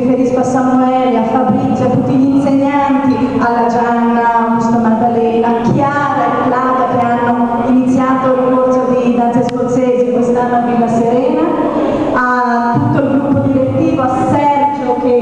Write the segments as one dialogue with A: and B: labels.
A: riferisco a Samuele, a Fabrizio, a tutti gli insegnanti, alla Gianna, a Augusta Maddalena, a Chiara e Clara che hanno iniziato il corso di danze scozzesi quest'anno a Villa Serena, a tutto il gruppo direttivo, a Sergio che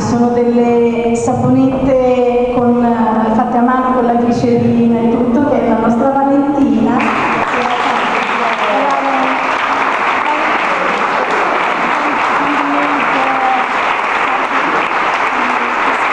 A: sono delle saponette